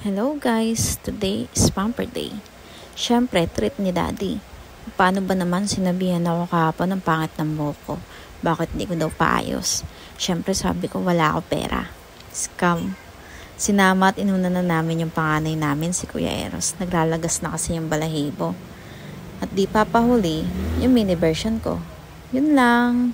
Hello guys, today is Pamper Day. Siyempre, treat ni Daddy. Paano ba naman sinabihan ako kahapon ng pangit ng buhok ko? Bakit di ko daw paayos? Siyempre sabi ko wala ako pera. Scam. Sinama at inuna na namin yung panganay namin si Kuya Eros. Naglalagas na kasi yung balahibo. At di papahuli yung mini version ko. Yun lang.